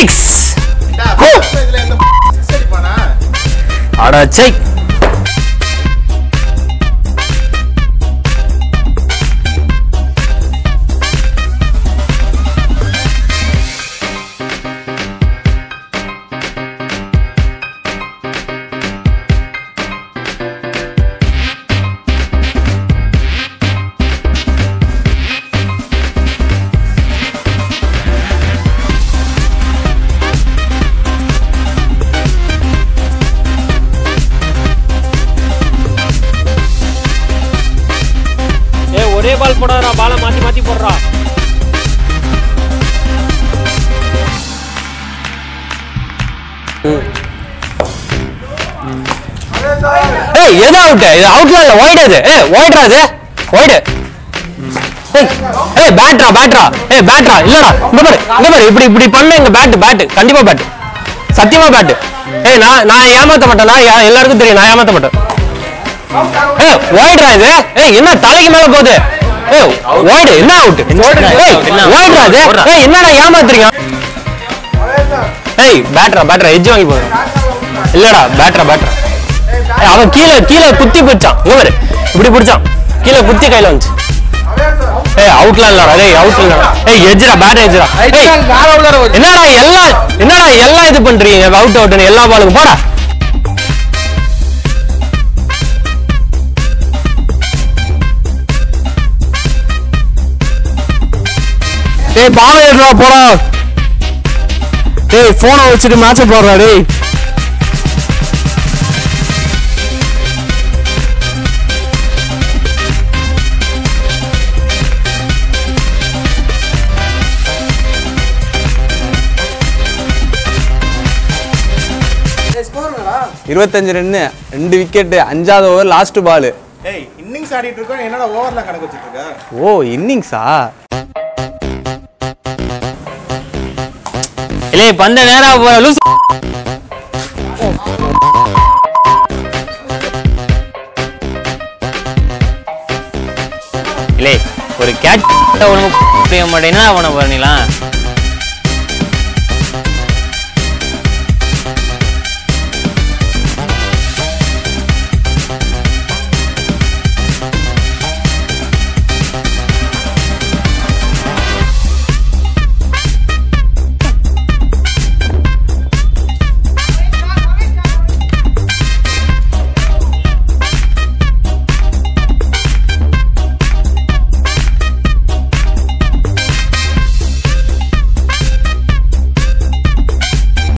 Netflix அடாச்சை மாத்தி போடுறா ஏய் எது அவுட் இது அவுட்ல இல்ல ஒயிட் இது ஏய் ஒயிட்ரா இது? ஒயிட் ஏய் பேட்ரா பேட்ரா ஏய் பேட்ரா இல்லடா இந்த பாரு இந்த பாரு. இப்படி இப்படி பண்ண இங்க பேட் பேட் கண்டிப்பா பேட் சத்தியமா பேட் ஏய் நான் நான் ஏமாத்த மாட்டேனா. எல்லாருக்கும் தெரியும் நான் ஏமாத்த மாட்டேன். ஏய் ஒயிட்ரா இது? ஏய் என்ன தலைக்கு மேல போகுது? ஏய் ஒயிட் என்ன அவுட் ஏய் இது ஏய் என்னடா ஏமாத்துறீங்க? ஏய் பேட்ரா பேட்ரா எட்ஜ் வாங்கி போறேன் இல்லடா பேட்ரா பேட்ரா ஏய், அவன் கீழே கீழே குத்தி பிடிச்சான். பாரு. இப்படி பிடிச்சான். கீழே குத்தி கையில வந்துச்சு. ஏய் அவுட்லாம் இல்லடா. டேய் அவுட் இல்லடா. ஏய் எஜ்ரா பேட் எஜ்ரா ஏய் என்னடா எல்லாம் என்னடா எல்லாம் இது பண்றீங்க? அவுட் அவுட்னு எல்லா பாலுக்கும் போடா. டேய் பாலை எடுறா போடா. டேய் போனை வச்சுட்டு மேட்ச போடுறா டேய். இருபத்தஞ்சு ரன்னு ரெண்டு விக்கெட் அஞ்சாவது ஓவர் லாஸ்ட் பால் ஏய் இன்னிங்ஸ் ஆடிட்டு இருக்கோம் என்னடா ஓவர்ல கணக்கு வச்சிட்டு இருக்க? ஓ இன்னிங்ஸா இல்லே பந்த நேரா போற லூஸ் இல்லை ஒரு கேட் உனக்கு புரிய மாட்டேன்னா அவனை பண்ணிடலாம்